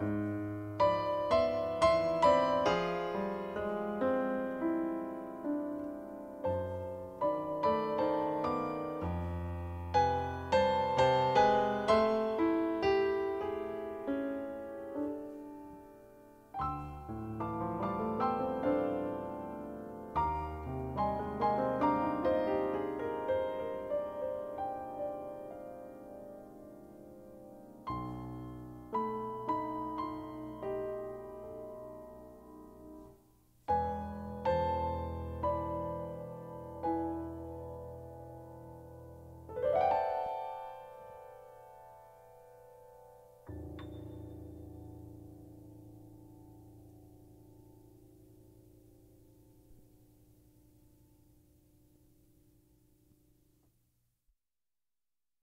Bye.